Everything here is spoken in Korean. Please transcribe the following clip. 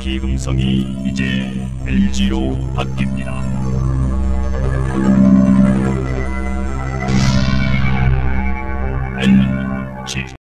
기금성이 이제 LG로 바뀝니다. LG